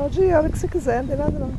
Pode ir a hora que você quiser, não tem nada não.